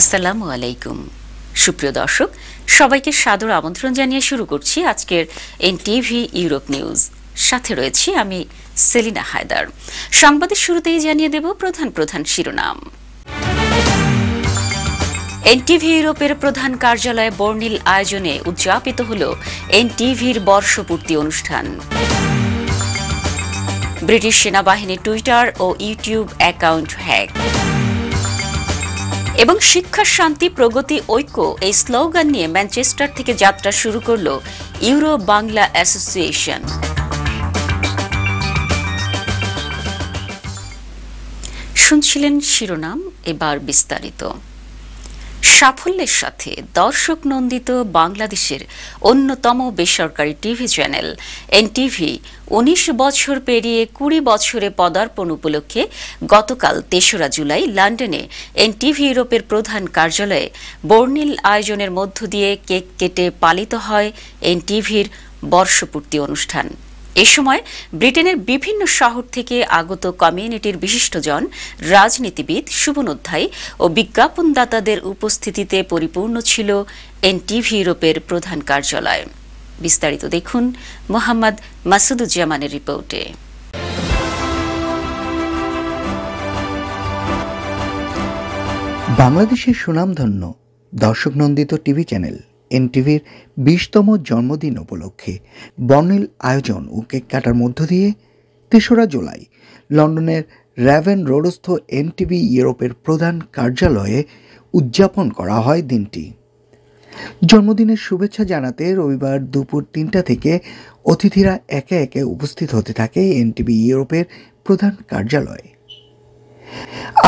আসসালামু আলাইকুম। সুপ্রিয় দর্শক, সবাইকে সাদর আমন্ত্রণ জানিয়ে শুরু করছি আজকের এন টিভি ইউরোপ নিউজ। সাথে রয়েছি আমি সেলিনা হায়দার। সংবাদের শুরুতেই জানিয়ে দেব প্রধান প্রধান শিরোনাম। এনটিভি ইউরোপের প্রধান কার্যালয়ে বর্ণিল আয়োজনে উদযাপিত হল এনটিভির বর্ষপূর্তি অনুষ্ঠান। ব্রিটিশ সেনাবাহিনী টুইটার ও ইউটিউব অ্যাকাউন্ট হ্যাক। এবং শিক্ষা, শান্তি, প্রগতি, ঐক্য এই স্লোগান নিয়ে ম্যানচেস্টার থেকে যাত্রা শুরু করল ইউরো বাংলা অ্যাসোসিয়েশন। শুনছিলেন শিরোনাম, এবার বিস্তারিত। সাফল্যের সাথে দর্শক নন্দিত বাংলাদেশের অন্যতম বেসরকারি টিভি চ্যানেল এনটিভি। উনিশ বছর পেরিয়ে কুড়ি বছরে পদার্পণ উপলক্ষে গতকাল তেসরা জুলাই লন্ডনে এনটিভি ইউরোপের প্রধান কার্যালয়ে বর্ণিল আয়োজনের মধ্য দিয়ে কেক কেটে পালিত হয় এনটিভির বর্ষপূর্তি অনুষ্ঠান। এ সময় ব্রিটেনের বিভিন্ন শহর থেকে আগত কমিউনিটির বিশিষ্টজন রাজনীতিবিদ শুভনোধ্যায়ী ও বিজ্ঞাপনদাতাদের উপস্থিতিতে পরিপূর্ণ ছিল এনটিভি ইউরোপের প্রধান কার্যালয়। বিস্তারিত দেখুন মোহাম্মদ মাসুদুজ্জামানের রিপোর্টে। বাংলাদেশের সুনামধন্য দর্শক নন্দিত টিভি চ্যানেল। এনটিভির বিশতম জন্মদিন উপলক্ষে বর্ণিল আয়োজন ও কেক কাটার মধ্য দিয়ে তেসরা জুলাই লন্ডনের র্যাভেন রোডস্থ এনটিভি ইউরোপের প্রধান কার্যালয়ে উদযাপন করা হয় দিনটি। জন্মদিনের শুভেচ্ছা জানাতে রবিবার দুপুর তিনটা থেকে অতিথিরা একে একে উপস্থিত হতে থাকে এনটিভি ইউরোপের প্রধান কার্যালয়ে।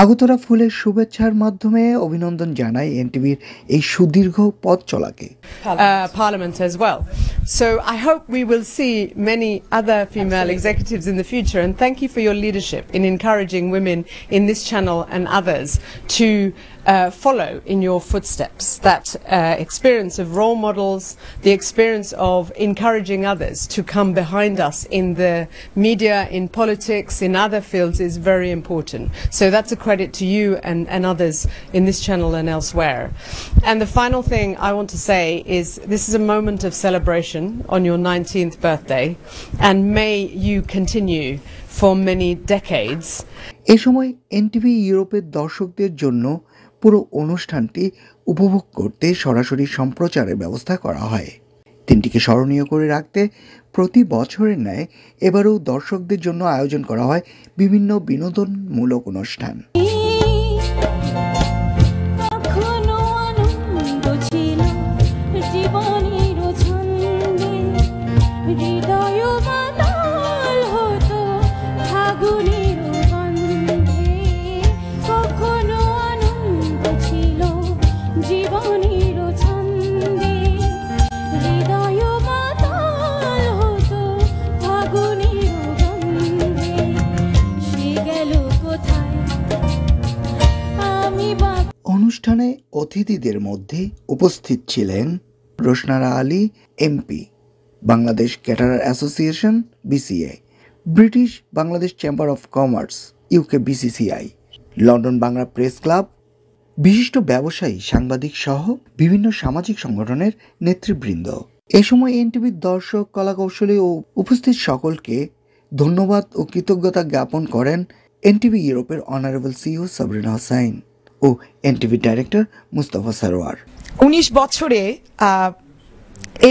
আগতরা ফুলের শুভেচ্ছার মাধ্যমে অভিনন্দন জানায় এনটিভির এই সুদীর্ঘ পথ চলাকে uh, Parliament as well. So I hope we will see many other female executives in the future and thank you for your leadership in encouraging women in this channel and others to uh, follow in your footsteps. That uh, experience of role models, the experience of encouraging others to come behind us in the media, in politics, in other fields is very important. So that's a credit to you and, and others in this channel and elsewhere. And the final thing I want to say is this is a moment of celebration on your 19th birthday and may you continue for many decades. এ সময় NTV ইউরোপের দর্শকদের জন্য পুরো অনুষ্ঠানটি উপভোগ করতে সরাসরি সম্প্রচারের ব্যবস্থা করা হয়। দিনটিকে স্মরণীয় করে রাখতে প্রতি বছরের ন্যায় এবারেও দর্শকদের জন্য আয়োজন করা হয় বিভিন্ন বিনোদনমূলক অনুষ্ঠান। মধ্যে উপস্থিত ছিলেন Rushanara Ali, MP, Bangladesh caterer association, BCA, British Bangladesh chamber of commerce UK BCCI London Bangla press club, বিশিষ্ট ব্যবসায়ী, সাংবাদিক সহ বিভিন্ন সামাজিক সংগঠনের নেতৃবৃন্দ। এ সময় এনটিভির দর্শক, কলাকৌশলী ও উপস্থিত সকলকে ধন্যবাদ ও কৃতজ্ঞতা জ্ঞাপন করেন এনটিভি ইউরোপের অনারেবল সিও সাবরিনা হোসাইন। ও এনটিভি ডাইরেক্টর মুস্তফা সারোয়ার উনিশ বছরে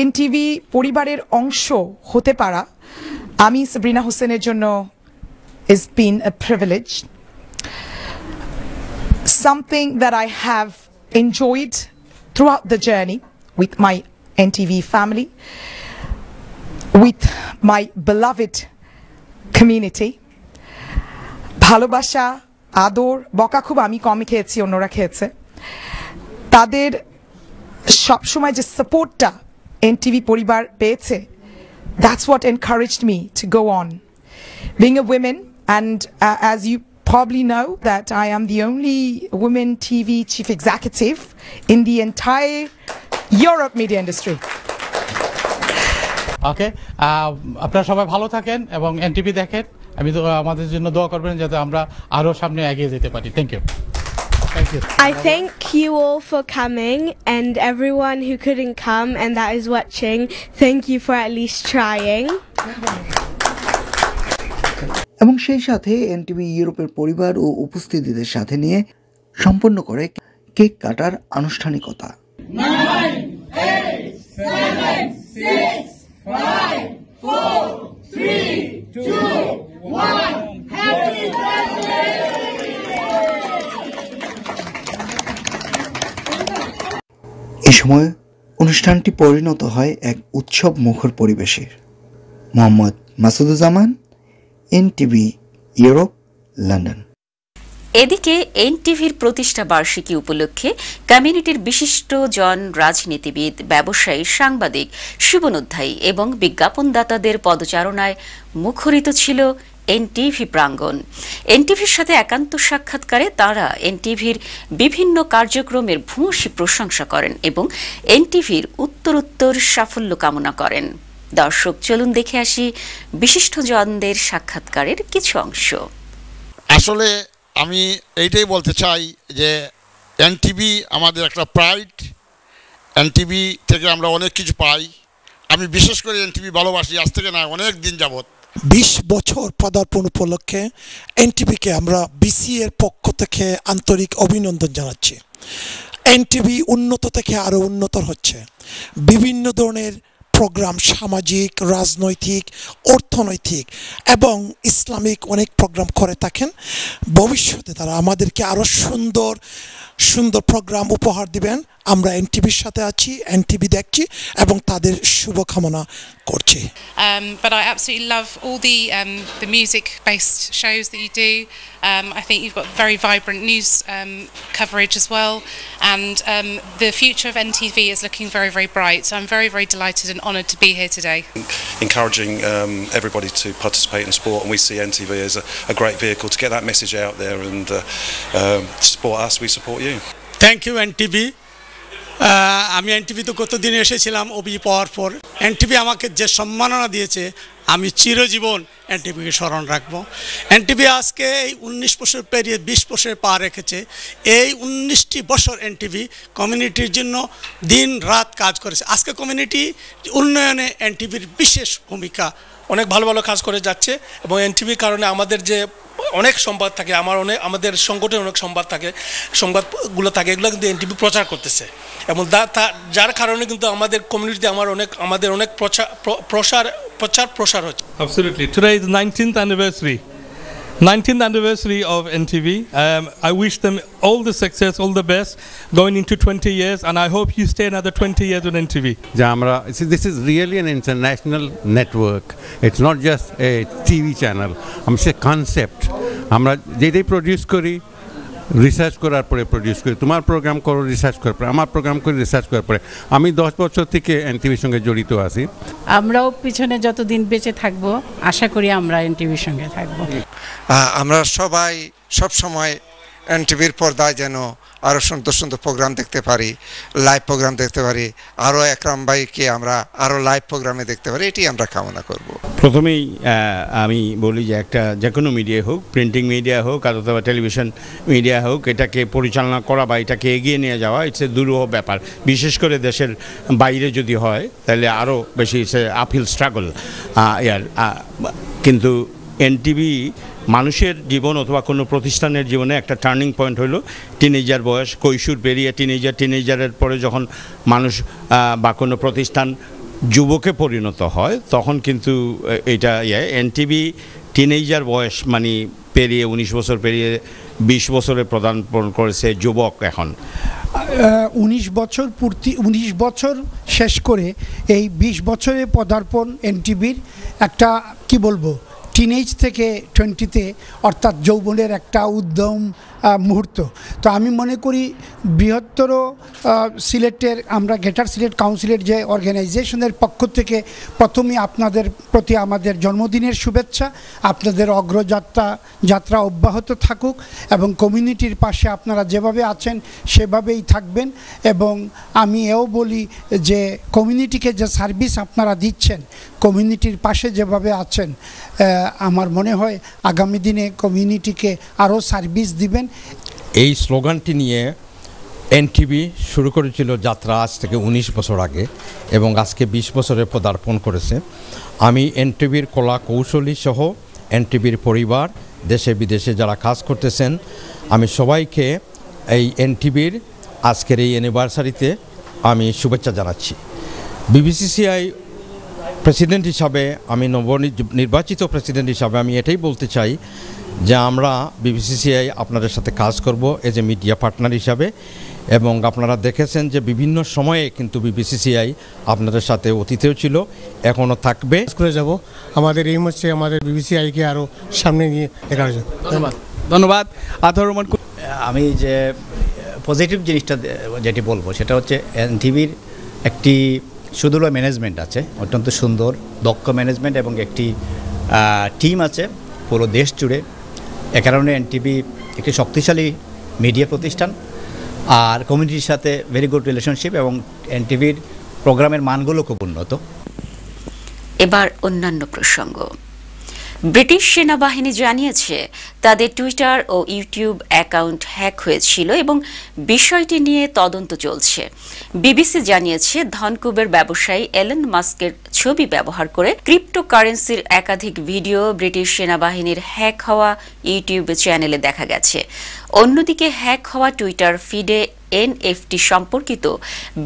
এনটিভি পরিবারের অংশ হতে পারা আমি সাবরিনা হোসেনের জন্য is been a privilege something that I have enjoyed throughout the journey with my NTV family, with my beloved community. ভালোবাসা আদর, বকা খুব আমি কমই খেয়েছি, অন্যরা খেয়েছে। তাদের সব সময় যে সাপোর্টটা এন টিভি পরিবার পেয়েছে that's what encourage me to go on being a women and as you probably know that I am the only women TV chief executive in the entire Europe media industry okay আপনারা সবাই ভালো থাকেন এবং N TV দেখেন। আমি তো আমাদের জন্য দোয়া করবেন যাতে আমরা আরও সামনে এগিয়ে যেতে পারি thank you thank you I thank you all for coming and everyone who couldn't come and that is watching. Thank you for at least trying. এবং সেই সাথে এনটিভি ইউরোপের পরিবার ও উপস্থিতিদের সাথে নিয়ে সম্পন্ন করে কেক কাটার আনুষ্ঠানিকতা এ সময় অনুষ্ঠানটি পরিণত হয় এক উৎসব মুখর পরিবেশের। Mohammad Masuduzzaman NTV Europe London. এদিকে এনটিভির প্রতিষ্ঠা বার্ষিকী উপলক্ষে কমিউনিটির বিশিষ্ট জন রাজনীতিবিদ, ব্যবসায়ী, সাংবাদিক শুভনোধ্যায়ী এবং বিজ্ঞাপনদাতাদের পদচারণায় মুখরিত ছিল এনটিভি প্রাঙ্গণ। এনটিভির সাথে একান্ত সাক্ষাৎকারে তারা এনটিভির বিভিন্ন কার্যক্রমের ভূয়সী প্রশংসা করেন এবং এনটিভির উত্তরোত্তর সাফল্য কামনা করেন। দর্শক, চলুন দেখে আসি বিশিষ্টজনদের সাক্ষাৎকারের কিছু অংশ। আসলে আমি এইটাই বলতে চাই যে এনটিভি আমাদের একটা প্রাইড এনটিভি থেকে আমরা অনেক কিছু পাই। আমি বিশেষ করে এনটিভি ভালোবাসি, আজ থেকে না অনেক দিন যাবত বিশ বছর পদার্পণ উপলক্ষে এনটিভিকে আমরা বিসি এর পক্ষ থেকে আন্তরিক অভিনন্দন জানাচ্ছি। এনটিভি উন্নত থেকে আরও উন্নত হচ্ছে। বিভিন্ন ধরনের প্রোগ্রাম সামাজিক, রাজনৈতিক, অর্থনৈতিক এবং ইসলামিক অনেক প্রোগ্রাম করে থাকেন। ভবিষ্যতে তারা আমাদেরকে আরও সুন্দর সুন্দর প্রোগ্রাম উপহার দিবেন আমরা এনটিভির সাথে আছি এনটিভি দেখছি এবং তাদের শুভকামনা করছি Um, but I absolutely love all the um, the music-based shows that you do. Um, I think you've got very vibrant news um, coverage as well, and um, the future of NTV is looking very, very bright. So I'm very, very delighted and honoured to be here today. encouraging um, everybody to participate in sport, and we see NTV as a, a great vehicle to get that message out there and uh, um, support us. We support you. you. Thank you NTV আমি এনটিভিতে গতদিন এসেছিলাম অবি পাওয়ার পর। NTV আমাকে যে সম্মাননা দিয়েছে, আমি চিরজীবন এনটিভিকে স্মরণ রাখব। এনটিভি আজকে এই উনিশ বছর পেরিয়ে বিশ বছরে পা রেখেছে। এই উনিশটি বছর এনটিভি কমিউনিটির জন্য দিন রাত কাজ করেছে। আজকে কমিউনিটি উন্নয়নে এনটিভির বিশেষ ভূমিকা অনেক ভালো ভালো কাজ করে যাচ্ছে এবং এনটিভির কারণে আমাদের যে অনেক সংবাদ থাকে, আমার অনেক, আমাদের সংগঠনের অনেক সংবাদ থাকে, সংবাদগুলো থাকে, এগুলো কিন্তু এনটিভি প্রচার করতেছে এবং যার কারণে কিন্তু আমাদের কমিউনিটিতে আমার অনেক, আমাদের অনেক প্রচার প্র- প্রসার, প্রচার প্রসার হচ্ছে Absolutely. Today is the 19th anniversary. 19th anniversary of NTV. Um, I wish them all the success, all the best going into 20 years, and I hope you stay another 20 years with NTV. যে আমরা see, this is really an international network. It's not just a TV channel. আমি সে concept আমরা যেটাই produce করি research করার পরে produce করি তোমার প্রোগ্রাম করো রিসার্চ করার পরে আমার প্রোগ্রাম করে রিসার্চ করার পরে। আমি দশ বছর থেকে এনটিভির সঙ্গে জড়িত আছি। আমরাও পিছনে যতদিন বেঁচে থাকব আশা করি আমরা এনটিভির সঙ্গে থাকব। আমরা সবাই সব সময় এনটিভির পর্দায় যেন আরও সুন্দর সুন্দর প্রোগ্রাম দেখতে পারি লাইভ প্রোগ্রাম দেখতে পারি আরও একরাম ভাইকে আমরা আরও লাইভ প্রোগ্রামে দেখতে পারি, এটি আমরা কামনা করব। প্রথমেই আমি বলি যে একটা যে কোনো মিডিয়া হোক প্রিন্টিং মিডিয়া হোক, অথবা টেলিভিশন মিডিয়া হোক, এটাকে পরিচালনা করা বা এটাকে এগিয়ে নিয়ে যাওয়া ইটস এ দুরূহ ব্যাপার। বিশেষ করে দেশের বাইরে যদি হয়, তাহলে আরও বেশি ইটস এ স্ট্রাগল ইয়ার কিন্তু এনটিভি মানুষের জীবন অথবা কোনো প্রতিষ্ঠানের জীবনে একটা টার্নিং পয়েন্ট হলো টিনেজার বয়স, কৈশোর পেরিয়ে টিনেজার টিনেজারের পরে যখন মানুষ বা কোনো প্রতিষ্ঠান যুবকে পরিণত হয়, তখন কিন্তু এটা ইয়ে এনটিভি টিনেজার বয়স মানে পেরিয়ে উনিশ বছর পেরিয়ে বিশ বছরে প্রদান করেছে যুবক এখন। উনিশ বছর পূর্তি, উনিশ বছর শেষ করে এই বিশ বছরে পদার্পণ এনটিভির একটা, কি বলব টিনেজ থেকে টোয়েন্টিতে অর্থাৎ যৌবনের একটা উদ্যম মুহূর্ত। তো আমি মনে করি বৃহত্তর সিলেটের, আমরা গ্রেটার সিলেট কাউন্সিলের যে অর্গানাইজেশনের পক্ষ থেকে প্রথমে আপনাদের প্রতি আমাদের জন্মদিনের শুভেচ্ছা, আপনাদের অগ্রযাত্রা, যাত্রা অব্যাহত থাকুক এবং কমিউনিটির পাশে আপনারা যেভাবে আছেন সেভাবেই থাকবেন এবং আমি এও বলি যে কমিউনিটিকে যে সার্ভিস আপনারা দিচ্ছেন, কমিউনিটির পাশে যেভাবে আছেন আমার মনে হয় আগামী দিনে কমিউনিটিকে আরও সার্ভিস দিবেন এই স্লোগানটি নিয়ে এনটিভি শুরু করেছিল যাত্রা আজ থেকে উনিশ বছর আগে এবং আজকে বিশ বছরে পদার্পণ করেছে। আমি এনটিভির কলা কৌশলী সহ এনটিভির পরিবার, দেশে বিদেশে যারা কাজ করতেছেন, আমি সবাইকে এই এনটিভির আজকের এই অ্যানিভার্সারিতে আমি শুভেচ্ছা জানাচ্ছি। বিবিসিসিআই প্রেসিডেন্ট হিসাবে আমি নবনির্বাচিত প্রেসিডেন্ট হিসাবে আমি এটাই বলতে চাই যে আমরা বিবিসিসিআই আপনাদের সাথে কাজ করব এজ এ মিডিয়া পার্টনার হিসাবে এবং আপনারা দেখেছেন যে বিভিন্ন সময়ে কিন্তু বিবিসিসিআই আপনাদের সাথে অতীতেও ছিল এখনও থাকবে। করে যাব। আমাদের এই হচ্ছে আমাদের বিবিসিআইকে আরও সামনে নিয়ে দেখার জন্য ধন্যবাদ। ধন্যবাদ। আতর রহমান আমি যে পজিটিভ জিনিসটা যেটি বলব সেটা হচ্ছে এনটিভির একটি সুদূর ম্যানেজমেন্ট আছে, অত্যন্ত সুন্দর, দক্ষ ম্যানেজমেন্ট এবং একটি টিম আছে পুরো দেশ জুড়ে। এ কারণে এনটিভি একটি শক্তিশালী মিডিয়া প্রতিষ্ঠান আর কমিউনিটির সাথে ভেরি গুড রিলেশনশিপ এবং এনটিভির প্রোগ্রামের মানগুলো খুব উন্নত। এবার অন্যান্য প্রসঙ্গ। ব্রিটিশ সেনাবাহিনী জানিয়েছে, তাদের টুইটার ও ইউটিউব অ্যাকাউন্ট হ্যাক হয়েছিল এবং বিষয়টি নিয়ে তদন্ত চলছে। বিবিসি জানিয়েছে, ধনকুবের ব্যবসায়ী এলেন মাস্কের ছবি ব্যবহার করে ক্রিপ্টোকারেন্সির একাধিক ভিডিও ব্রিটিশ সেনাবাহিনীর হ্যাক হওয়া ইউটিউব চ্যানেলে দেখা গেছে। অন্যদিকে হ্যাক হওয়া টুইটার ফিডে এনএফটি সম্পর্কিত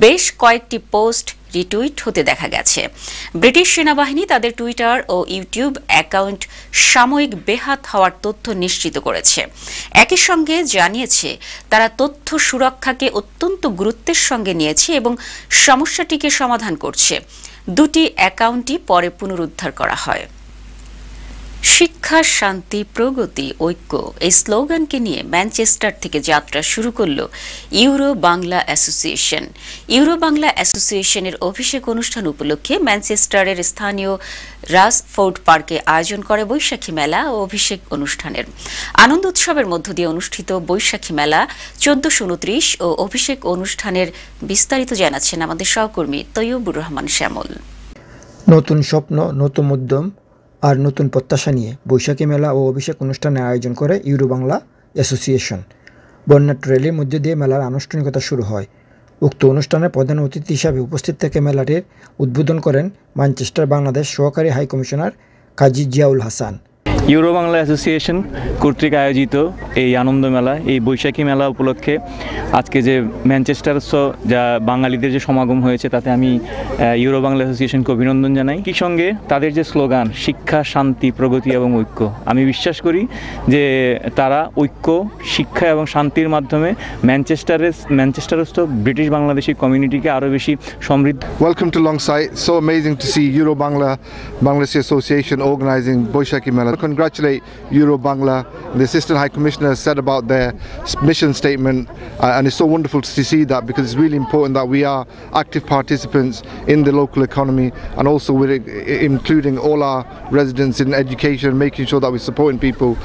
বেশ কয়েকটি পোস্ট রিটুইট হতে দেখা গেছে। ব্রিটিশ সেনাবাহিনী তাদের টুইটার ও ইউটিউব অ্যাকাউন্ট সাময়িক বেহাত হওয়ার তথ্য নিশ্চিত করেছে। একই সঙ্গে জানিয়েছে, তারা তথ্য সুরক্ষাকে অত্যন্ত গুরুত্বের সঙ্গে নিয়েছে এবং সমস্যাটিকে সমাধান করছে। দুটি অ্যাকাউন্টই পরে পুনরুদ্ধার করা হয়। শিক্ষা, শান্তি, প্রগতি, ঐক্য এই স্লোগানকে নিয়ে ম্যানচেস্টার থেকে যাত্রা শুরু করল Euro Bangla association. Euro Bangla অ্যাসোসিয়েশনের অভিষেক অনুষ্ঠান উপলক্ষে ম্যানচেস্টারের স্থানীয় রাসফোর্ড পার্কে আয়োজন করে বৈশাখী মেলা ও অভিষেক অনুষ্ঠানের। আনন্দ উৎসবের মধ্য দিয়ে অনুষ্ঠিত বৈশাখী মেলা চোদ্দশো উনত্রিশ ও অভিষেক অনুষ্ঠানের বিস্তারিত জানাচ্ছেন আমাদের সহকর্মী তৈয়বুর রহমান শ্যামল। নতুন স্বপ্ন, নতুন উদ্যম আর নতুন প্রত্যাশা নিয়ে বৈশাখী মেলা ও অভিষেক অনুষ্ঠানের আয়োজন করে ইউরো বাংলা অ্যাসোসিয়েশন। বন্যাট্য র্যালির মধ্যে দিয়ে মেলার আনুষ্ঠানিকতা শুরু হয়। উক্ত অনুষ্ঠানে প্রধান অতিথি হিসাবে উপস্থিত থেকে মেলাটির উদ্বোধন করেন ম্যানচেস্টার বাংলাদেশ সহকারী high commissioner Kazi Ziaul Hasan. Euro Bangla association কর্তৃক আয়োজিত এই আনন্দ মেলা, এই বৈশাখী মেলা উপলক্ষে আজকে যে ম্যানচেস্টারস্থ যা বাঙালিদের যে সমাগম হয়েছে, তাতে আমি ইউরো বাংলা অ্যাসোসিয়েশনকে অভিনন্দন জানাই কি সঙ্গে তাদের যে স্লোগান, শিক্ষা, শান্তি, প্রগতি এবং ঐক্য, আমি বিশ্বাস করি যে তারা ঐক্য, শিক্ষা এবং শান্তির মাধ্যমে ম্যানচেস্টারের ম্যানচেস্টারস্থ ব্রিটিশ বাংলাদেশি কমিউনিটিকে আরও বেশি সমৃদ্ধ ওয়েলকাম টু লং সাই amazing to see Euro Bangla Bangladesh Association organising Boishaki Mela. I congratulate Euro Bangla. The Assistant High Commissioner has said about their mission statement, uh, and it's so wonderful to see that because it's really important that we are active participants in the local economy and also we're including all our residents in education, making sure that we're supporting people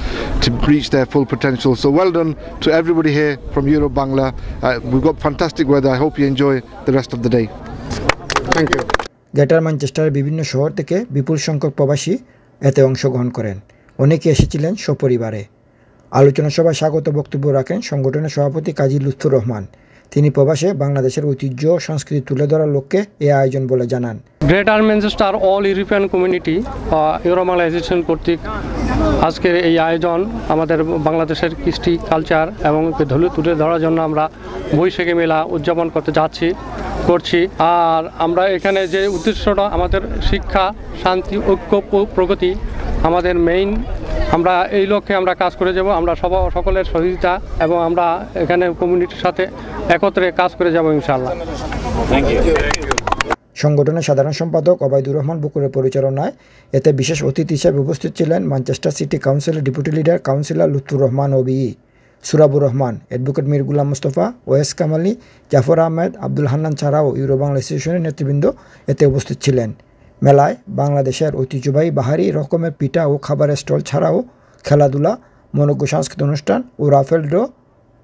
to reach their full potential. So well done to everybody here from Euro Bangla. Uh, we've got fantastic weather. I hope you enjoy the rest of the day. Thank you. Greater ম্যানচেস্টারের বিভিন্ন শহর থেকে বিপুল সংখ্যক প্রবাসী এতে অংশগ্রহণ করেন অনেকে এসেছিলেন সপরিবারে। আলোচনা সভায় স্বাগত বক্তব্য রাখেন সংগঠনের সভাপতি কাজী লুৎফুর রহমান। তিনি প্রবাসে বাংলাদেশের ঐতিহ্য সংস্কৃতি তুলে ধরার লক্ষ্যে এ আয়োজন বলে জানান। Greater Manchester all European community ইউরোমালাইজেশন কর্তৃক আজকের এই আয়োজন আমাদের বাংলাদেশের কৃষ্টি কালচার এবং ধুলে তুলে ধরার জন্য আমরা বৈশাখী মেলা উদযাপন করতে যাচ্ছি, করছি। আর আমরা এখানে যে উদ্দেশ্যটা আমাদের শিক্ষা, শান্তি, ঐক্য, প্রগতি আমাদের মেইন আমরা এই লক্ষ্যে আমরা কাজ করে যাব আমরা সব সকলের সহযোগিতা এবং আমরা এখানে কমিউনিটির সাথে একত্রে কাজ করে যাব ইনশাআল্লাহ। থ্যাংক ইউ সংগঠনের সাধারণ সম্পাদক অবায়দুর রহমান বুকুরের পরিচালনায় এতে বিশেষ অতিথি হিসেবে উপস্থিত ছিলেন ম্যানচেস্টার সিটি কাউন্সিলের deputy leader councillor Lutfur Rahman OBE Surabur Rahman advocate Mir Gulam Mustafa Wais Kamali Jafar Ahmed Abdul Hannan ছাড়াও ইউরো বাংলা অ্যাসোসিয়েশনের নেতৃবৃন্দ এতে উপস্থিত ছিলেন। মেলায় বাংলাদেশের ঐতিহ্যবাহী বাহারি রকমের পিঠা ও খাবারের স্টল ছাড়াও খেলাধুলা, মনোজ্ঞ সাংস্কৃতিক অনুষ্ঠান ও রাফেল ড্র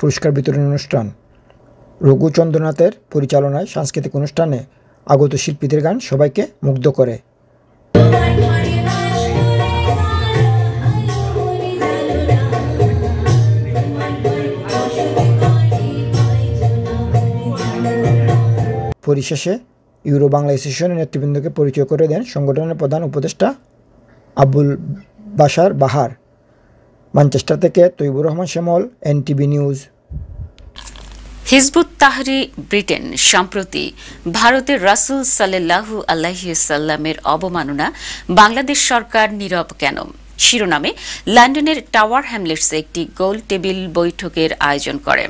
পুরস্কার বিতরণ অনুষ্ঠান। রঘুচন্দ্রনাথের পরিচালনায় সাংস্কৃতিক অনুষ্ঠানে আগত শিল্পীদের গান সবাইকে মুগ্ধ করে। পরিশেষে ইউরো বাংলা অ্যাসোসিয়েশনের নেতৃবৃন্দকে পরিচয় করে দেন সংগঠনের প্রধান উপদেষ্টা আবুল বাশার বাহার। ম্যানচেস্টার থেকে Taibur Rahman Shyamal, NTV news. Hizb ut তাহরি, Britain, সম্প্রতি ভারতের রাসুল সাল্লাহু আল্লাহিসাল্লামের অবমাননা বাংলাদেশ সরকার নীরব কেন? শিরোনামে লন্ডনের টাওয়ার হ্যামলেটসে একটি গোল টেবিল বৈঠকের আয়োজন করে।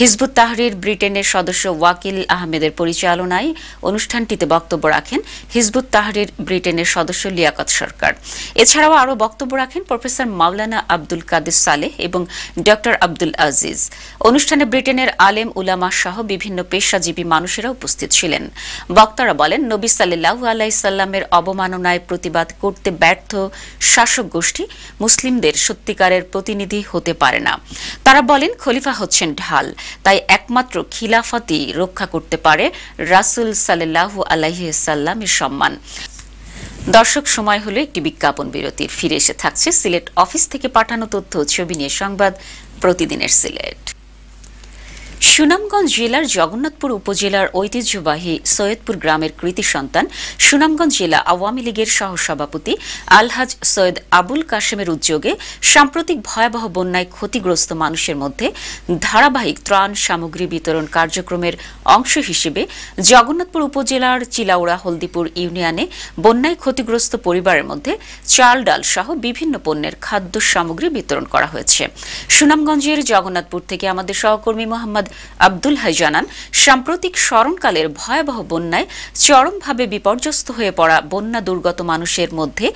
হিজবুত তাহরির ব্রিটেনের সদস্য ওয়াকিল আহমেদের পরিচালনায় অনুষ্ঠানটিতে বক্তব্য রাখেন হিজবুত তাহরির ব্রিটেনের সদস্য লিয়াকত সরকার। এছাড়াও আরও বক্তব্য রাখেন প্রফেসর মাওলানা আব্দুল কাদের সালেহ এবং ড আব্দুল আজিজ। অনুষ্ঠানে ব্রিটেনের আলেম উলামা সহ বিভিন্ন পেশাজীবী মানুষেরা উপস্থিত ছিলেন। বক্তারা বলেন, নবী সাল্লাহু আলাইসাল্লামের অবমাননায় প্রতিবাদ করতে ব্যর্থ শাসক গোষ্ঠী মুসলিমদের সত্যিকারের প্রতিনিধি হতে পারে না। তারা বলেন, খলিফা হচ্ছেন ঢাল, তাই একমাত্র খিলাফাতি রক্ষা করতে পারে রাসুল সাল্লাহু আলাইসাল্লামের সম্মান। দর্শক, সময় হলো একটি বিজ্ঞাপন বিরতির। ফিরে এসে থাকছে সিলেট অফিস থেকে পাঠানো তথ্য, ছবি নিয়ে সংবাদ প্রতিদিনের সিলেট। সুনামগঞ্জ জেলার জগন্নাথপুর উপজেলার ঐতিহ্যবাহী সৈয়দপুর গ্রামের কৃতি সন্তান, সুনামগঞ্জ জেলা আওয়ামী লীগের সহসভাপতি আলহাজ সৈয়দ আবুল কাশেমের উদ্যোগে সাম্প্রতিক ভয়াবহ বন্যায় ক্ষতিগ্রস্ত মানুষের মধ্যে ধারাবাহিক ত্রাণ সামগ্রী বিতরণ কার্যক্রমের অংশ হিসেবে জগন্নাথপুর উপজেলার চিলাউড়া হলদিপুর ইউনিয়নে বন্যায় ক্ষতিগ্রস্ত পরিবারের মধ্যে চাল, ডাল সহ বিভিন্ন পণ্যের খাদ্য সামগ্রী বিতরণ করা হয়েছে। সুনামগঞ্জের জগন্নাথপুর থেকে আমাদের সহকর্মী মোহাম্মদ আব্দুল হাই জানান, সাম্প্রতিক স্মরণকালের ভয়াবহ বন্যায় চরমভাবে বিপর্যস্ত হয়ে পড়া বন্যা দুর্গত মানুষের মধ্যে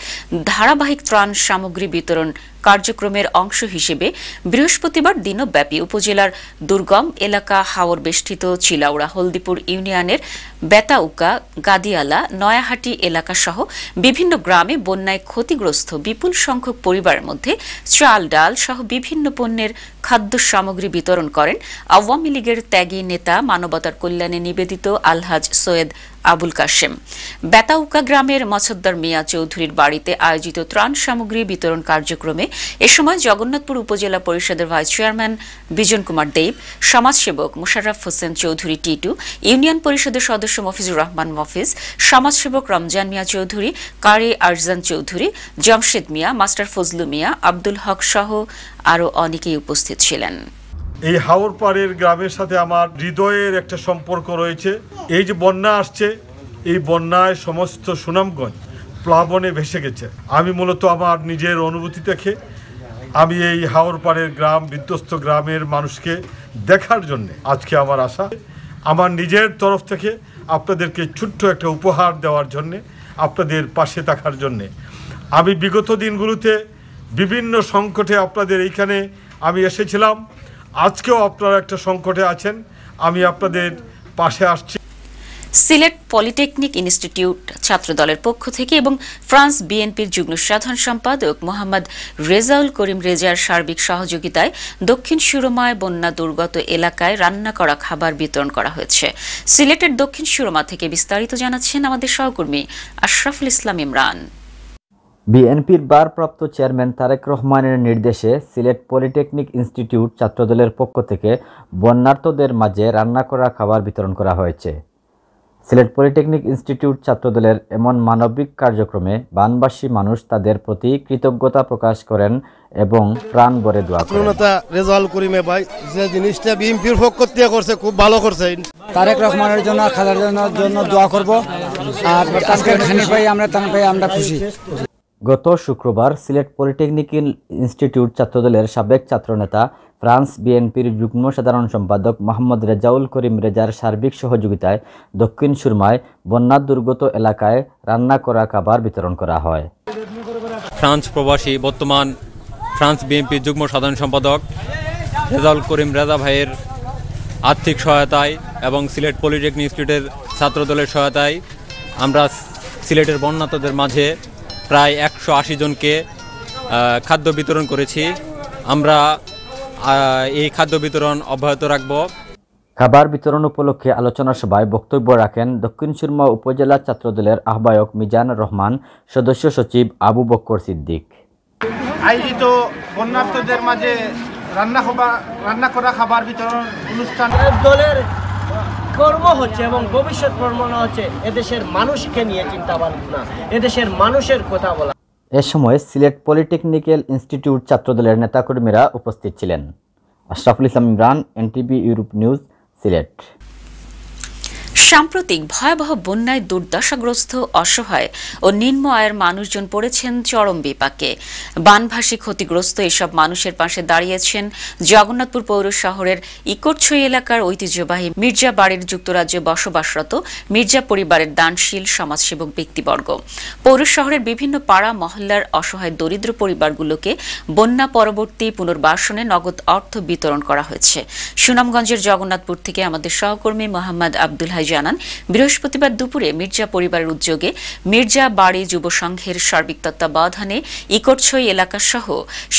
ধারাবাহিক ত্রাণ সামগ্রী বিতরণ কার্যক্রমের অংশ হিসেবে বৃহস্পতিবার দিনব্যাপী উপজেলার দুর্গম এলাকা হাওর বেষ্টিত চিলাউড়া হলদিপুর ইউনিয়নের বেতাউকা, গাদিয়ালা, নয়াহাটি এলাকা সহ বিভিন্ন গ্রামে বন্যায় ক্ষতিগ্রস্ত বিপুল সংখ্যক পরিবারের মধ্যে চাল, ডাল সহ বিভিন্ন পণ্যের খাদ্য সামগ্রী বিতরণ করেন আওয়ামী লীগের ত্যাগী নেতা, মানবতার কল্যাণে নিবেদিত আলহাজ সৈয়দ আবুল কাশেম। বেতাউকা গ্রামের মছদ্দার মিয়া চৌধুরীর বাড়িতে আয়োজিত ত্রাণ সামগ্রী বিতরণ কার্যক্রমে এ সময় জগন্নাথপুর উপজেলা পরিষদের ভাইস চেয়ারম্যান বিজন কুমার দেব, সমাজসেবক মোশাররফ হোসেন চৌধুরী টিটু, ইউনিয়ন পরিষদের সদস্য মফিজুর রহমান মফিজ, সমাজসেবক রমজান মিয়া চৌধুরী, কারি আরজান চৌধুরী, জমশেদ মিয়া, মাস্টার ফজলু মিয়া, আব্দুল হক সহ আরও অনেকেই উপস্থিত ছিলেন। এই হাওর পাড়ের গ্রামের সাথে আমার হৃদয়ের একটা সম্পর্ক রয়েছে। এই যে বন্যা আসছে, এই বন্যায় সমস্ত সুনামগঞ্জ প্লাবনে ভেসে গেছে। আমি মূলত আমার নিজের অনুভূতি দেখে আমি এই হাওর পাড়ের গ্রাম, বিধ্বস্ত গ্রামের মানুষকে দেখার জন্যে আজকে আমার আশা। আমার নিজের তরফ থেকে আপনাদেরকে ছোট্ট একটা উপহার দেওয়ার জন্যে, আপনাদের পাশে থাকার জন্যে। আমি বিগত দিনগুলোতে বিভিন্ন সংকটে আপনাদের এইখানে আমি এসেছিলাম। আজকেও আপনারা একটা সংকটে আছেন। আমি আপনাদের পাশে আসছি। সিলেট পলিটেকনিক ইনস্টিটিউট ছাত্রদলের পক্ষ থেকে এবং ফ্রান্স বিএনপির যুগ্ম সাধারণ সম্পাদক মোহাম্মদ রেজাউল করিম রেজার সার্বিক সহযোগিতায় দক্ষিণ সুরমায় বন্যা দুর্গত এলাকায় রান্না করা খাবার বিতরণ করা হয়েছে। সিলেটের দক্ষিণ সুরমা থেকে বিস্তারিত জানাচ্ছেন আমাদের সহকর্মী আশরাফুল ইসলাম ইমরান। বিএনপির ভারপ্রাপ্ত চেয়ারম্যান তারেক রহমানের নির্দেশে সিলেট পলিটেকনিক ইনস্টিটিউট ছাত্রদলের পক্ষ থেকে বন্যার্থদের মাঝে রান্না করা খাবার বিতরণ করা হয়েছে। সিলেট পলিটেকনিক ইনস্টিটিউট ছাত্রদলের এমন মানবিক কার্যক্রমে বানবাসী মানুষ তাদের প্রতি কৃতজ্ঞতা প্রকাশ করেন এবং প্রাণ ভরে দোয়া করেন। রেজাল করিমে ভাই যে জিনিসটা বিএনপির পক্ষ থেকে করছে খুব ভালো করছে। তারেক রহমানের জন্য খালার জন্য জন্য দোয়া করব। আর আজকের খানি পাই আমরা তান পাই আমরা খুশি। গত শুক্রবার সিলেট পলিটেকনিক ইনস্টিটিউট ছাত্রদলের সাবেক ছাত্রনেতা, ফ্রান্স বিএনপির যুগ্ম সাধারণ সম্পাদক মোহাম্মদ রেজাউল করিম রেজার সার্বিক সহযোগিতায় দক্ষিণ সুরমায় বন্যা দুর্গত এলাকায় রান্না করা খাবার বিতরণ করা হয়। ফ্রান্স প্রবাসী বর্তমান ফ্রান্স বিএনপির যুগ্ম সাধারণ সম্পাদক রেজাউল করিম রেজা ভাইয়ের আর্থিক সহায়তায় এবং সিলেট পলিটেকনিক ইনস্টিটিউটের ছাত্রদলের সহায়তায় আমরা সিলেটের বন্যাতদের মাঝে প্রায় একশো আশি জনকে খাদ্য বিতরণ করেছি। আমরা এই খাদ্য বিতরণ অব্যাহত রাখব। খাবার বিতরণ উপলক্ষে আলোচনা সভায় বক্তব্য রাখেন দক্ষিণ সুরমা উপজেলা ছাত্রদলের আহ্বায়ক মিজান রহমান সদস্য সচিব আবু বক্কর সিদ্দিক। আয়োজিত বন্যার্থদের মাঝে রান্না খাবার রান্না করা খাবার বিতরণ অনুষ্ঠান দলের কর্ম হচ্ছে এবং ভবিষ্যৎ কর্মনা হচ্ছে এদেশের মানুষকে নিয়ে চিন্তা ভাবনা, এদেশের মানুষের কথা বলা। এ সময় সিলেট পলিটেকনিক্যাল ইনস্টিটিউট ছাত্রদলের নেতাকর্মীরা উপস্থিত ছিলেন। Ashraful Islam Imran, NTV Europe news, Sylhet. সাম্প্রতিক ভয়াবহ বন্যায় দুর্দশাগ্রস্ত, অসহায় ও নিম্ন আয়ের মানুষজন পড়েছেন চরম বিপাকে। বানভাসী ক্ষতিগ্রস্ত এসব মানুষের পাশে দাঁড়িয়েছেন জগন্নাথপুর পৌর শহরের ইকটছই এলাকার ঐতিহ্যবাহী মির্জা বাড়ির যুক্তরাজ্যে বসবাসরত মির্জা পরিবারের দানশীল সমাজসেবক ব্যক্তিবর্গ। পৌর শহরের বিভিন্ন পাড়া, মহল্লার অসহায় দরিদ্র পরিবারগুলোকে বন্যা পরবর্তী পুনর্বাসনে নগদ অর্থ বিতরণ করা হয়েছে। সুনামগঞ্জের জগন্নাথপুর থেকে আমাদের সহকর্মী মোহাম্মদ আব্দুল হাই জানান, বৃহস্পতিবার দুপুরে মির্জা পরিবারের উদ্যোগে মির্জা বাড়ি যুব সংঘের সার্বিক তত্ত্বাবধানে ইকটছই এলাকা সহ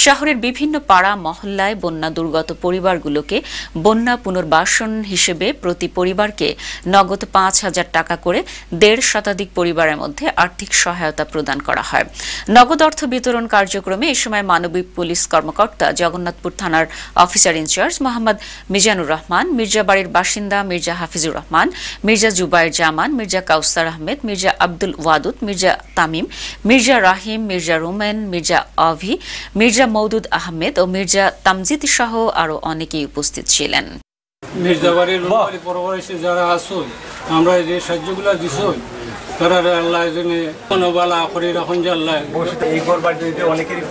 শহরের বিভিন্ন পাড়া, মহল্লায় বন্যা দুর্গত পরিবারগুলোকে বন্যা পুনর্বাসন হিসেবে প্রতি পরিবারকে নগদ পাঁচ হাজার টাকা করে দেড় শতাধিক পরিবারের মধ্যে আর্থিক সহায়তা প্রদান করা হয়। নগদ অর্থ বিতরণ কার্যক্রমে এ সময় মানবিক পুলিশ কর্মকর্তা জগন্নাথপুর থানার officer in charge Mohammad Mizanur Rahman মির্জাবাড়ির বাসিন্দা মির্জা হাফিজুর রহমান মির্জা জুবাইর জামান, মির্জা কাউসার আহমেদ, মির্জা আব্দুল ওয়াদুদ, মির্জা তামিম, মির্জা রাহিম, মির্জা রোমেন, মির্জা অভি মির্জা মৌদুদ আহমেদ ও মির্জা তামজিদ সহ আরও অনেকেই উপস্থিত ছিলেন। মির্জাবাড়ির যারা আসুন আমরা যে সাহায্যগুলো দিছই আল্লাহ এই অনেকেরই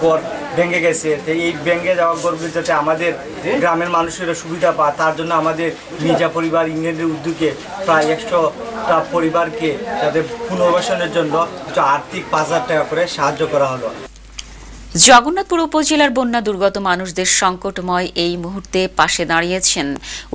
ভেঙে গেছে, তো এই যাওয়া যাতে আমাদের গ্রামের মানুষেরা সুবিধা পায়, তার জন্য আমাদের মির্জা পরিবার ইংল্যান্ডের উদ্যোগে প্রায় একশোটা পরিবারকে তাদের পুনর্বাসনের জন্য আর্থিক পাঁচ হাজার টাকা করে সাহায্য করা হলো। জগন্নাথপুর উপজেলার বন্যা দুর্গত মানুষদের সংকটময় এই মুহূর্তে পাশে দাঁড়িয়েছেন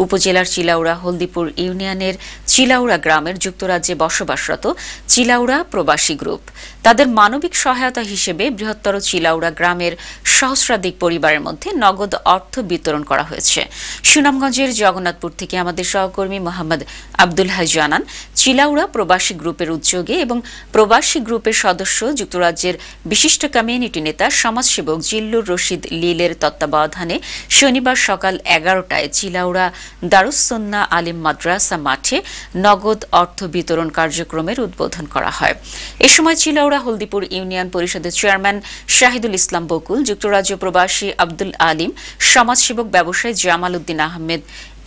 উপজেলার চিলাউড়া হলদিপুর ইউনিয়নের চিলাউড়া গ্রামের যুক্তরাজ্যে বসবাসরত চিলাউড়া প্রবাসী গ্রুপ। তাদের মানবিক সহায়তা হিসেবে বৃহত্তর চিলাউড়া গ্রামের সহস্রাধিক পরিবারের মধ্যে নগদ অর্থ বিতরণ করা হয়েছে। সুনামগঞ্জের জগন্নাথপুর থেকে আমাদের সহকর্মী মোহাম্মদ আব্দুল হাই জানান, চিলাউড়া প্রবাসী গ্রুপের উদ্যোগে এবং প্রবাসী গ্রুপের সদস্য যুক্তরাজ্যের বিশিষ্ট কমিউনিটি নেতা সমাজসেবক জিল্লুর রশিদ লীলের তত্ত্বাবধানে শনিবার সকাল এগারোটায় চিলাউড়া দারুসন্না আলিম মাদ্রাসা মাঠে নগদ অর্থ বিতরণ কার্যক্রমের উদ্বোধন করা হয়। এ সময় চিলাউড়া হলদিপুর ইউনিয়ন পরিষদের চেয়ারম্যান শাহিদুল ইসলাম বকুল, যুক্তরাজ্য প্রবাসী আব্দুল আলিম, সমাজসেবক ব্যবসায়ী Jamal Uddin Ahmed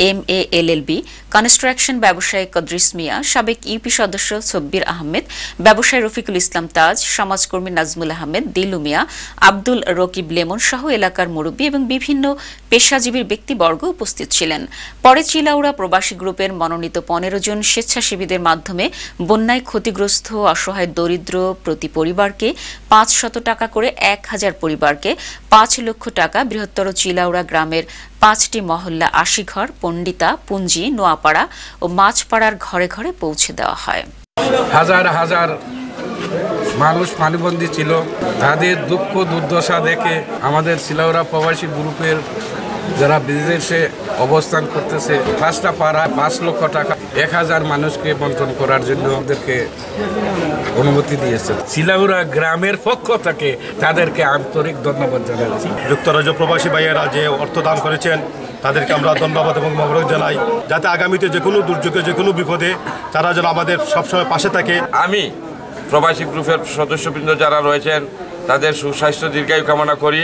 M A L L B construction ব্যবসায়ী কদ্রিস মিয়া, সাবেক ইউপি সদস্য সব্বির আহমেদ, ব্যবসায়ী রফিকুল ইসলাম তাজ, সমাজকর্মী নাজমুল আহমেদ, দিলু মিয়া, আব্দুল রকিব লেমন সহ এলাকার মুরব্বী এবং বিভিন্ন পেশাজীবীর ব্যক্তিবর্গ উপস্থিত ছিলেন। পরে চিলাউড়া প্রবাসী গ্রুপের মনোনীত পনেরো জন স্বেচ্ছাসেবীদের মাধ্যমে বন্যায় ক্ষতিগ্রস্ত, অসহায়, দরিদ্র প্রতি পরিবারকে পাঁচ শত টাকা করে এক হাজার পরিবারকে পাঁচ লক্ষ টাকা, বৃহত্তর চিলাউড়া গ্রামের পাঁচটি মহল্লা আশিঘর, পণ্ডিতা, পুঞ্জি, নোয়াপাড়া ও মাছপাড়ার ঘরে ঘরে পৌঁছে দেওয়া হয়। হাজার হাজার মানুষ পানিবন্দী ছিল। তাদের দুঃখ দুর্দশা দেখে আমাদের সিলাউরা প্রবাসী গ্রুপের যারা বিদেশে অবস্থান করতেছে পাঁচটা পাড়ায় পাঁচ লক্ষ টাকা এক হাজার মানুষকে বন্টন করার জন্য ওদেরকে অনুমতি দিয়েছে। সিলাউরা গ্রামের পক্ষ থেকে তাদেরকে আন্তরিক ধন্যবাদ জানাচ্ছি। যুক্তরাজ্য প্রবাসী ভাইয়েরা যে অর্থ দান করেছেন তাদেরকে আমরা ধন্যবাদ এবং মবরক জানাই। যাতে আগামীতে যে কোনো দুর্যোগে যে কোনো বিপদে তারা যেন আমাদের সবসময় পাশে থাকে। আমি প্রবাসী গ্রুপের সদস্যবৃন্দ যারা রয়েছেন তাদের সুস্বাস্থ্য দীর্ঘায়ু কামনা করি।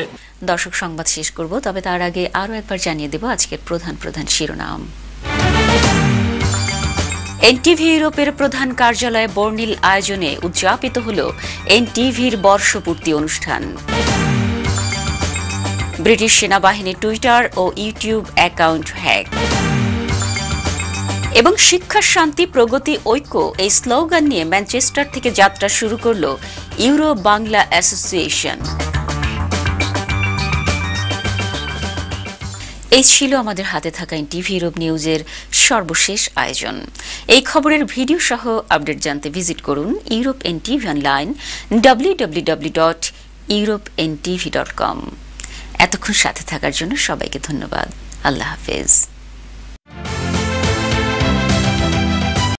দর্শক সংবাদ শেষ করব, তবে তার আগে আরও একবার জানিয়ে দেব আজকের প্রধান প্রধান শিরোনাম। এনটিভি ইউরোপের প্রধান কার্যালয়ে বর্ণিল আয়োজনে উদযাপিত হল এনটিভির বর্ষপূর্তি অনুষ্ঠান। ব্রিটিশ সেনাবাহিনী টুইটার ও ইউটিউব অ্যাকাউন্ট হ্যাক। এবং শিক্ষা, শান্তি, প্রগতি, ঐক্য এই স্লোগান নিয়ে ম্যানচেস্টার থেকে যাত্রা শুরু করল ইউরো বাংলা অ্যাসোসিয়েশন। এই ছিল আমাদের হাতে থাকা টিভি রূপ নিউজের সর্বশেষ আয়োজন। এই খবরের ভিডিও সহ আপডেট জানতে ভিজিট করুন Europe NTV online W dot Europe NTV dot com এতক্ষণ সাথে থাকার জন্য সবাইকে ধন্যবাদ। আল্লাহ হাফেজ।